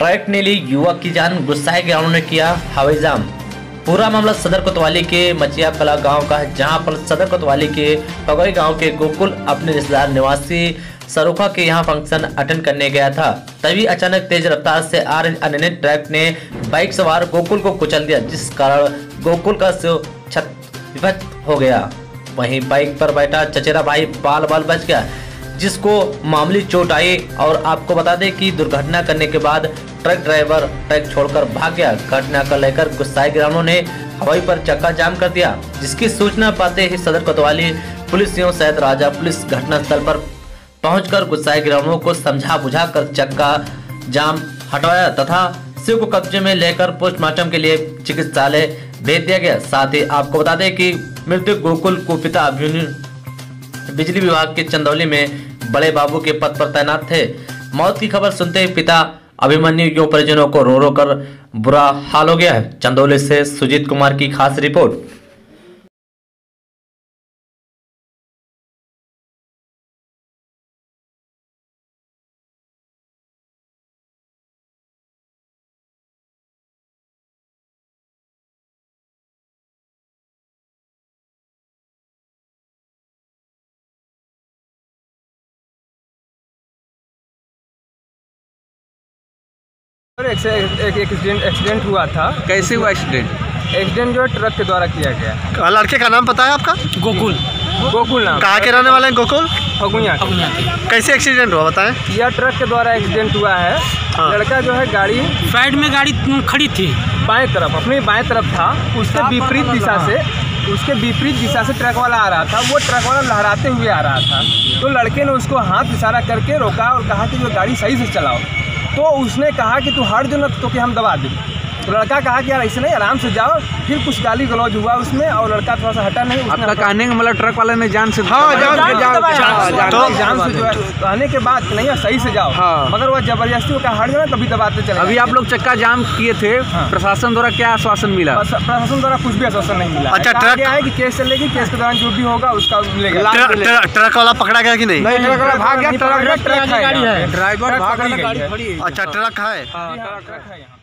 Truck ने ली युवक की जान गुस्साए ग्रामीणों ने किया हवाई जाम। पूरा मामला सदर कोतवाली के मचिया कला गाँव का है, जहाँ पर सदर कोतवाली के पगोई गाँव के गोकुल अपने रिश्तेदार निवासी सरुखा के यहाँ फ़ंक्शन अटेंड करने गया था। तभी अचानक तेज रफ्तार से आ रहे अन्य ट्रक ने बाइक सवार गोकुल को कुचल दिया, जिस कारण गोकुल का छत हो गया। वहीं बाइक पर बैठा चचेरा भाई बाल बाल बच गया। जिसको मामूली चोट आई और आपको बता दें कि दुर्घटना करने के बाद ट्रक ड्राइवर ट्रक छोड़कर भाग गया। घटना को लेकर गुस्साए ग्रामीणों ने हवाई पर चक्का जाम कर दिया, जिसकी सूचना पाते ही सदर कोतवाली पुलिस सैयद राजा पुलिस घटनास्थल पर पहुंचकर गुस्साए ग्रामीणों को समझा बुझा कर चक्का जाम हटवाया तथा शिव को कब्जे में लेकर पोस्टमार्टम के लिए चिकित्सालय भेज दिया गया। साथ ही आपको बता दें कि मृत्यु गोकुल को पिता बिजली विभाग के चंदौली में बड़े बाबू के पद पर तैनात थे। मौत की खबर सुनते ही पिता अभिमन्यु के परिजनों को रो रो कर बुरा हाल हो गया है। चंदौली से सुजीत कुमार की खास रिपोर्ट। एक, एक एक्सीडेंट एक्सीडेंट हुआ था। कैसे हुआ एक्सीडेंट एक्सीडेंट जो है ट्रक के द्वारा किया गया। लड़के का नाम पता है आपका? गोकुल। गोकुल नाम। कहाँ के रहने वाले हैं गोकुल? फगुया कैसे एक्सीडेंट हुआ बताएँ। यह ट्रक के द्वारा एक्सीडेंट हुआ है। हाँ। लड़का जो है गाड़ी साइड में गाड़ी खड़ी थी। बाएँ तरफ़ अपनी बाएँ तरफ़ था। उसके विपरीत दिशा से उसके विपरीत दिशा से ट्रक वाला आ रहा था। वो ट्रक वाला लहराते हुए आ रहा था। तो लड़के ने उसको हाथ इशारा करके रोका और कहा कि जो गाड़ी सही से चलाओ। तो उसने कहा कि तू हार जो ना तो कि हम दबा दें। तो लड़का कहा कि यार ऐसे नहीं आराम से जाओ फिर कुछ गाली गलौज हुआ उसमें और लड़का थोड़ा सा हटा नहीं उसने आपका कहने का मतलब ट्रक वाले ने जान से हाँ, जान जान से- जान- जान- जान- तो- जान जो है कहने के बाद नहीं सही से जाओ। हाँ। मगर वो ज़बरदस्ती वो हट जाओ तभी दबाते चले अभी आप लोग चक्का जाम किए थे हाँ। प्रशासन द्वारा क्या आश्वासन मिला? प्रशासन द्वारा कुछ भी आश्वासन नहीं मिला। अच्छा, ट्रक- गया है कि केस चलेगी केस के दौरान जो भी होगा उसका मिलेगा। ट्रक वाला पकड़ा गया कि नहीं? ट्रक वाला भाग गया ट्रक ट्रक है ड्राइवर भाग है है। अच्छा ट्रक है। हाँ, है।